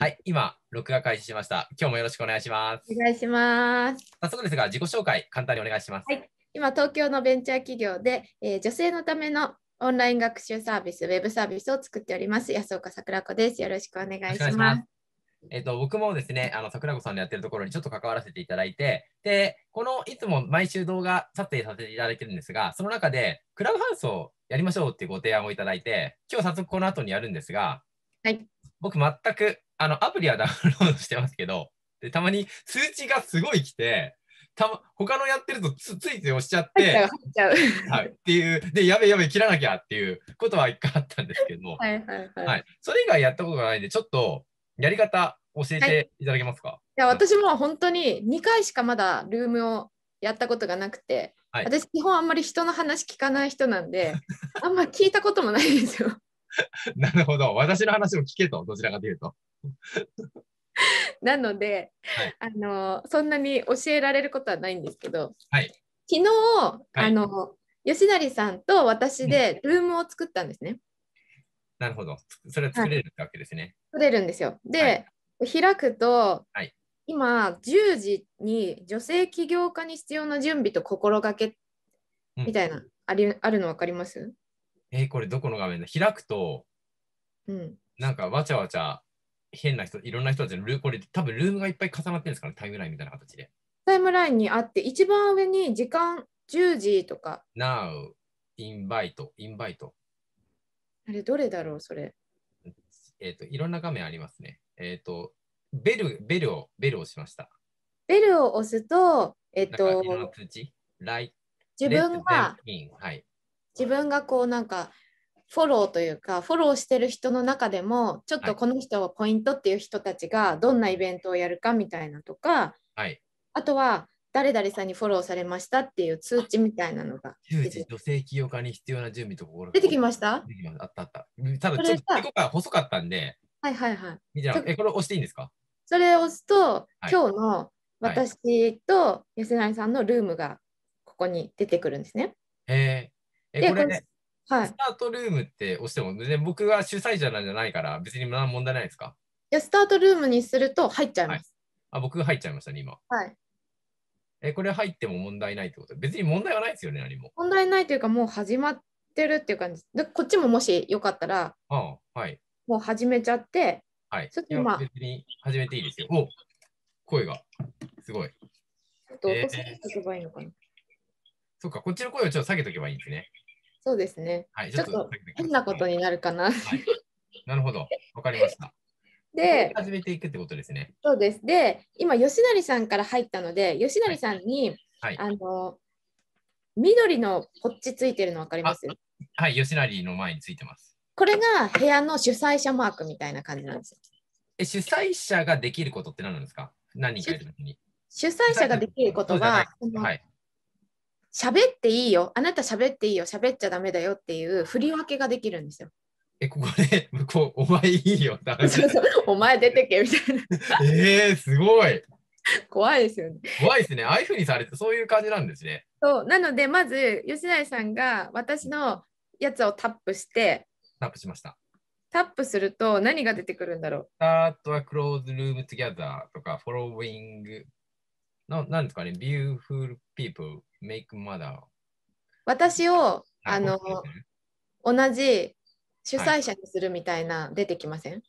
はい、今、録画開始しました。今日もよろしくお願いします。お願いします。早速ですが、自己紹介、簡単にお願いします。はい今、東京のベンチャー企業で、えー女性のためのオンライン学習サービス、ウェブサービスを作っております。安岡桜子です。よろしくお願いし。ますえっ、と、僕もですね、あの、桜子さんのやってるところにちょっと関わらせていただいて、で、この、いつも毎週動画撮影させていただいてるんですが、その中で、クラブハウスをやりましょうっていうご提案をいただいて、今日早速この後にやるんですが、はい。僕全く、あの、アプリは ダウンロードしてますけど、で、たまに通知がすごい来て、たま、他のやってるとつついつい押しちゃって。はい、っていう、で、やべやべ、切らなきゃっていうことは一回あったんですけども、はいはいはい。はい、それ以外やったことがないんで、ちょっとやり方教えていただけますか、いや私も本当に2回しかまだルームをやったことがなくて、はい私基本あんまり人の話聞かない人なんで、あんま聞いたこともないんですよ。なるほど。私の話を聞けと、どちらかというと。なので、はいあのそんなに教えられることはないんですけど、はい昨日、あの吉成さんと私でルームを作ったんですね。なるほど。つそれは作れるってわけですね。作れるんですよ。で、開くと、はい今10時に女性起業家に必要な準備と心がけうんみたいな、ありあるの分かります？えーこれどこの画面だ？開くと、うん。なんかわちゃわちゃ変な人、いろんな人たちのルーこれ多分ルームがいっぱい重なってるんですかね、タイムラインみたいな形で。タイムラインにあって、一番上に時間10時とか、Now, invite, invite。あれどれだろう、それ？えっ、と、いろんな画面ありますね。えっ、と、ベル、ベルを、ベルをしました。ベルを押すと、えっなんかいろんなと、自分が、イン、はい。自分がこうなんか、フォローというか、フォローしてる人の中でも、ちょっはいとこの人はポイントっていう人たちがどんなイベントをやるかみたいなとか、はい。あとは誰々さんにフォローされましたっていう通知みたいなのが10出て時女性起業家に必要な準備と心出てきました？出てきました。あったあった。ただちょっと結構が細かったんで、はいはいはい。見てなかったえ、これ押していいんですか？それを押すと、はい今日の私と吉成さんのルームがここに出てくるんですね。へえ。え、でこれ、ね、はい。スタートルームって押しても、別に僕が主催者なんじゃないから、別に問題ないですか？でスタートルームにすると入っちゃいます。あ、僕が入っちゃいましたね、今。はい。え、これ入っても問題ないってこと？別に問題はないですよね、何も。問題ないというか、もう始まってるっていう感じでこっちももしよかったら、ああ、はい。もう始めちゃって、はい。ちょっとまあいや別に始めていいですよ。お声が。すごい。ちょっとえー落としておけばいいのかな。そっか、こっちの声をちょっと下げとけばいいんですね。そうですね。はい。ちょっと変なことになるかな。はい。なるほど。わかりました。で、始めていくってことですね。そうです。で、今、吉成さんから入ったので、吉成さんに、はい。あの、緑のポッチついてるの分かります？はい。吉成の前についてます。これが部屋の主催者マークみたいな感じなんですよ。え、主催者ができることって何なんですか？何人かいるときに。主催者ができることは、はい。喋っていいよ、あなた喋っていいよ、喋っちゃダメだよっていう振り分けができるんですよ。え、ここで、向こう、お前いいよ そうそうお前出てけみたいな。えー、すごい。怖いですよね。怖いですね。ああいうふうにされて、そういう感じなんですね。そうなので、まず吉成さんが私のやつをタップして、タップしました。タップすると何が出てくるんだろう。Start a closed room together とか、following の、なんですかね、beautiful people make mother。私をあの同じ主催者にするみたいな出てきません、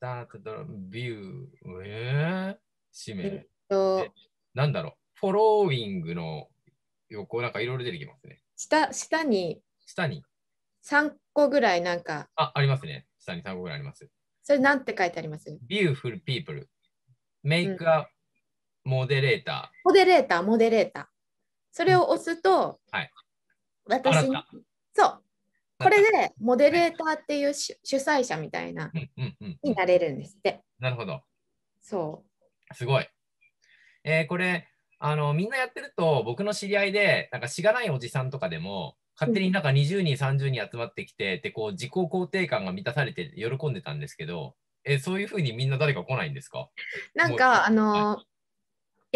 Start the view。えー、使えっ命。となんだろう？following の横、なんかいろいろ出てきますね。下下に下に、3個ぐらいなんか、あ、ありますね。下に3個ぐらいあります。それなんて書いてあります？Beautiful people make a moderator。モデレーター、モデレーター。それを押すと、はい私にそう、これでモデレーターっていう主主催者みたいなうんうんうんうん。になれるんですって。なるほど。そすごい。えーこれ、あの、みんなやってると、僕の知り合いで、なんかしがないおじさんとかでも、勝手になんか20人、30人集まってきて、で、こう、自己肯定感が満たされて喜んでたんですけど、えーそういうふうにみんな誰か来ないんですか？う。なんか、あのー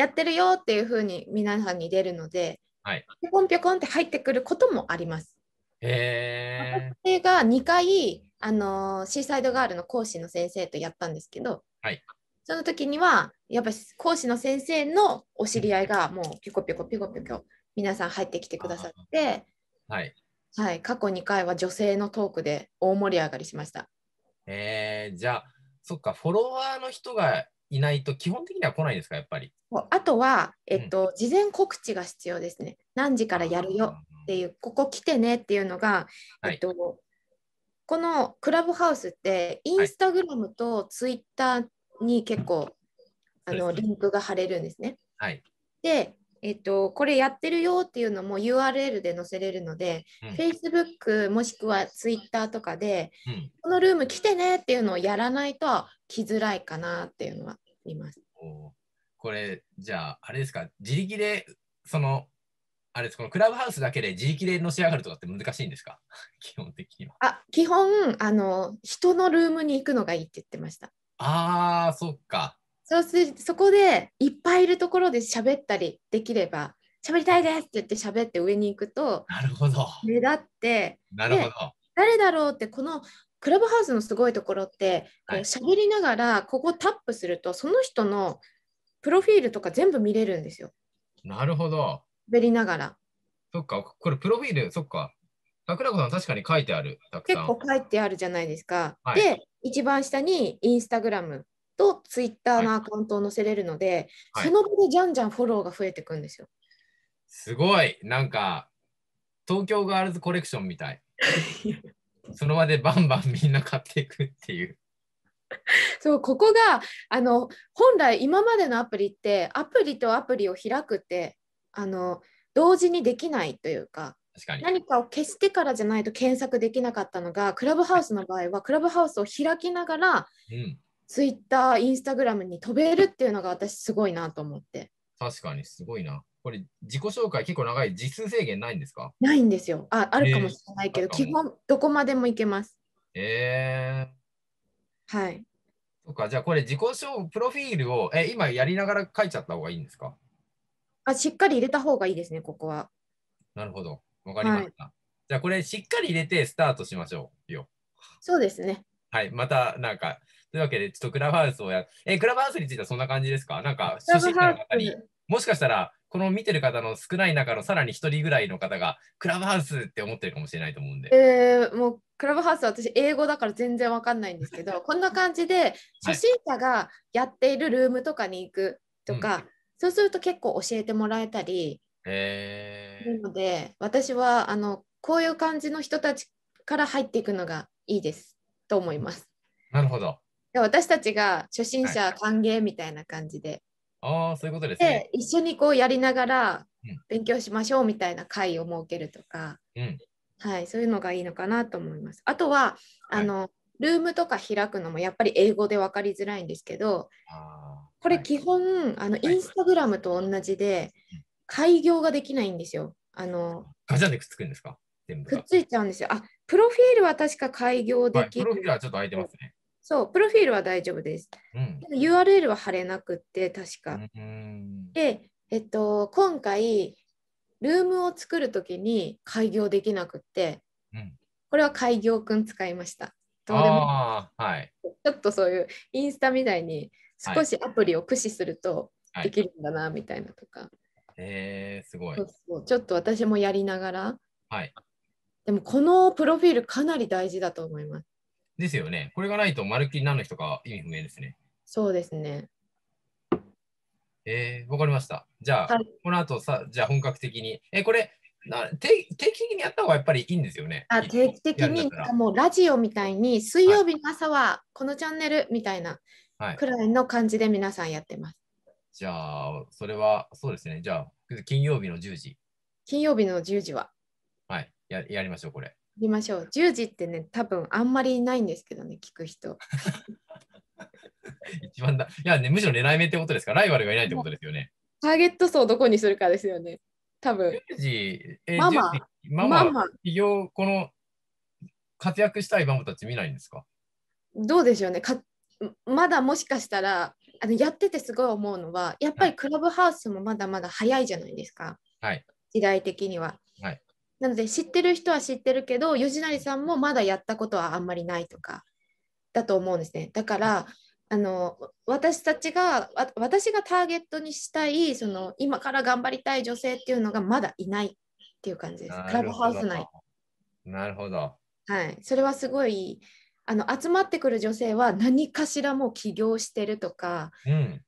やってるよっていうふうに皆さんに出るので、はいぴょこんぴょこんって入ってくることもあります。へえ私が2回、あのーシーサイドガールの講師の先生とやったんですけど、はいその時にはやっぱり講師の先生のお知り合いがもうピコピコピコピコ皆さん入ってきてくださって、はい。はい、過去2回は女性のトークで大盛り上がりしました。えー、じゃあ、そっか、フォロワーの人がいないと基本的には来ないんですか、やっぱり。あとは、えっと、事前告知が必要ですね。何時からやるよっていう、ここ来てねっていうのが、はいえっと、このクラブハウスって、インスタグラムとツイッターに結構、あのそうですねリンクが貼れるんですね。はい。で、えっと、これやってるよっていうのも URL で載せれるので、うん Facebook もしくは Twitter とかで、うん。このルーム来てねっていうのをやらないと来づらいかなっていうのはあります。これ、じゃあ、あれですか、自力で、その、あれです、このクラブハウスだけで自力でのし上がるとかって難しいんですか？基本的には。あ基本あの人のルームに行くのがいいって言ってました。ああ、そっか。そうすそこでいっぱいいるところで喋ったりできれば喋りたいですって言って喋って上に行くとなるほど。目立ってなるほど。誰だろうってこのクラブハウスのすごいところってこうはい喋りながらここタップするとその人のプロフィールとか全部見れるんですよなるほど。喋りながらそっか、これ、プロフィール、そっか。桜子さん、確かに書いてある。結構書いてあるじゃないですか。はいで一番下にインスタグラムとツイッターのアカウントを載せれるので、はいその場でじゃんじゃんフォローが増えてくんですよ。すごい。なんか、東京ガールズコレクションみたい。その場でバンバンみんな買っていくっていう。そうここがあの本来今までのアプリってアプリとアプリを開くってあの同時にできないというか確かに。何かを消してからじゃないと検索できなかったのがクラブハウスの場合はクラブハウスを開きながらうん。ツイッターインスタグラムに飛べるっていうのが私すごいなと思って確かに、すごいな。これ、自己紹介結構長い。実数制限ないんですか？ないんですよああるかもしれないけど、えー基本どこまでも行けますえー。はいそっか、じゃあこれ自己紹プロフィールを、え、今やりながら書いちゃった方がいいんですか？あしっかり入れた方がいいですねここはなるほど。わかりました。じゃあこれしっかり入れてスタートしましょうよ。そうですねはい。また、なんか、というわけで、ちょっとクラブハウスをや、え、クラブハウスについてはそんな感じですか？なんか、初心者の方に、もしかしたら、この見てる方の少ない中のさらに一人ぐらいの方が、クラブハウスって思ってるかもしれないと思うんで。えーもうクラブハウスは私英語だから全然わかんないんですけどこんな感じで初心者がやっているルームとかに行くとか、そうすると結構教えてもらえたりえするので私はあのこういう感じの人たちから入っていくのがいいですと思います。ー、なるほど。で私たちが初心者歓迎みたいな感じで、ああ、そういうことですね。で一緒にこうやりながらうん勉強しましょうみたいな会を設けるとか、うん。はい、そういうのがいいのかなと思います。あとははいあの、ルームとか開くのもやっぱり英語で分かりづらいんですけどこれはい基本、あのはいインスタグラムと同じで開業ができないんですよ。あのガチャンでくっつくんですか？全部が。くっついちゃうんですよ。あプロフィールは確か開業ではい、きる。プロフィールはちょっと空いてますね。そう、プロフィールは大丈夫です。うん。URL は貼れなくって、確か。うーん。で、えっと、今回、ルームを作るときに開業できなくって、うんこれは開業くん使いました。どうでもはい。ちょっとそういうインスタみたいに少しアプリを駆使するとはいできるんだなみたいなとか、えー、すごいそう。そうちょっと私もやりながら、はい。でもこのプロフィールかなり大事だと思います。ですよね。これがないと、まるっきり何の人か意味不明ですね。そうですね。えー、わかりました。じゃあ、はいこの後さ、じゃあ本格的に。え、これな定、定期的にやった方がやっぱりいいんですよね。あ定期的にもうラジオみたいに水曜日の朝はこのチャンネルみたいなはいくらいの感じで皆さんやってます。じゃあ、それは、そうですね。じゃあ、金曜日の10時。金曜日の10時ははい。ややりましょう、これ。やりましょう。10時ってね、多分あんまりいないんですけどね、聞く人。一番だ。いや、ね、むしろ狙い目ってことですか？ライバルがいないってことですよね。ターゲット層どこにするかですよね。多分10時、えママ10時ママ、ママ企業、この活躍したいママたち見ないんですか？どうでしょうねかまだもしかしたらあのやっててすごい思うのはやっぱりクラブハウスもまだまだ早いじゃないですか、はい時代的には。はいなので知ってる人は知ってるけど吉成さんもまだやったことはあんまりないとかだと思うんですね。だからあの私たちがわ私がターゲットにしたいその今から頑張りたい女性っていうのがまだいないっていう感じです。クラブハウス内。なるほど。はい、それはすごいあの集まってくる女性は何かしらもう起業してるとか、うん。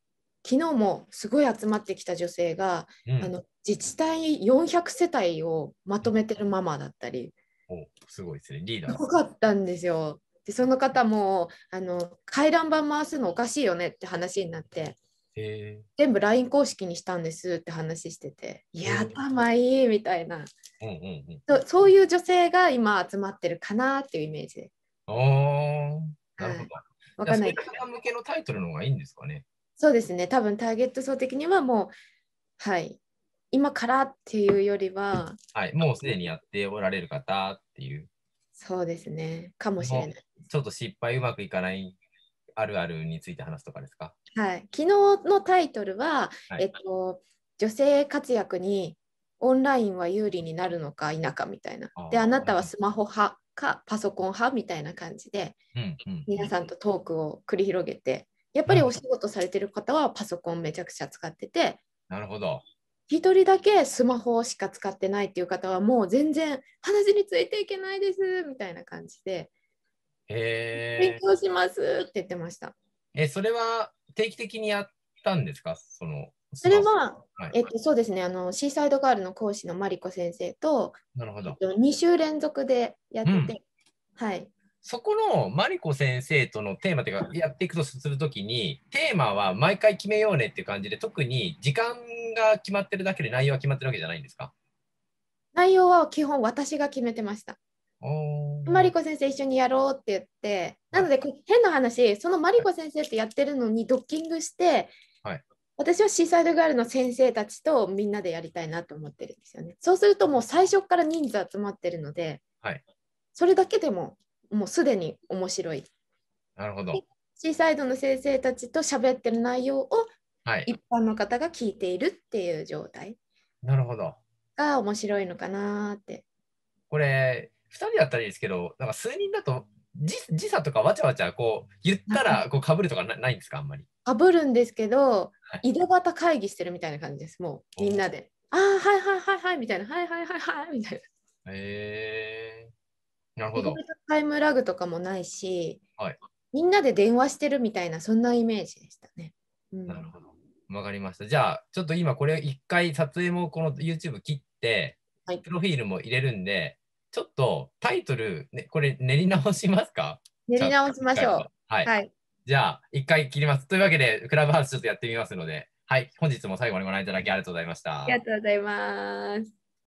昨日もすごい集まってきた女性が、うん、あの自治体400世帯をまとめてるママだったりおすごいですね。リーダーす。ごかったんですよ。でその方もあの回覧板回すのおかしいよねって話になってへ全部 LINE 公式にしたんですって話してていやうん頭いいみたいなえ。うんうんそそういう女性が今集まってるかなっていうイメージでうん。おー。なるほど。わかんないじゃあそういう方向けのタイトルの方がいいんですかね。そうですね多分ターゲット層的にはもうはい今からっていうよりははい。もうすでにやっておられる方っていう、そうですねかもしれない。ちょっと失敗うまくいかないあるあるについて話すとかですか？はい、昨日のタイトルは、はいえっと、女性活躍にオンラインは有利になるのか否かみたいな。で、あなたはスマホ派かパソコン派みたいな感じで、うんうん。皆さんとトークを繰り広げて、やっぱりお仕事されてる方はパソコンめちゃくちゃ使ってて、なるほど。一人だけスマホしか使ってないっていう方はもう全然話についていけないですみたいな感じで、へ勉え。強しますって言ってました。え、それは定期的にやったんですか？その。それは、はいえっと、そうですねあの、シーサイドガールの講師のマリコ先生と、なるほど。2週連続でやってて、うんはい。そこのマリコ先生とのテーマというか、やっていくとするときに、テーマは毎回決めようねっていう感じで、特に時間が決まってるだけで内容は決まってるわけじゃないんですか？内容は基本私が決めてました。マリコ先生一緒にやろうって言って、なので変な話、そのマリコ先生ってやってるのにドッキングして、はい私はシーサイドガールの先生たちとみんなでやりたいなと思ってるんですよね。そうするともう最初から人数集まってるので、はいそれだけでももうすでに面白い。なるほど。シーサイドの先生たちと喋ってる内容をはい。一般の方が聞いているっていう状態なるほど。が面白いのかなって。これ、2人だったらいいですけど、なんか数人だと時時差とかわちゃわちゃこう言ったらこう被るとかなないんですかあんまり？かぶるんですけどは、井戸端会議してるみたいな感じです、もうみんなで。ああ、はいはいはいはいみたいな、はいはいはいはいみたいな。へえー。なるほどタイムラグとかもないし、はいみんなで電話してるみたいな、そんなイメージでしたね。うんなるほど。わかりました。じゃあ、ちょっと今これ一回撮影もこの YouTube 切って、はいプロフィールも入れるんで、ちょっとタイトル、ね、これ練り直しますか？練り直しましょう。はい。はい。じゃあ、一回切ります。というわけで、クラブハウスちょっとやってみますので、はい。本日も最後までご覧いただきありがとうございました。ありがとうございます。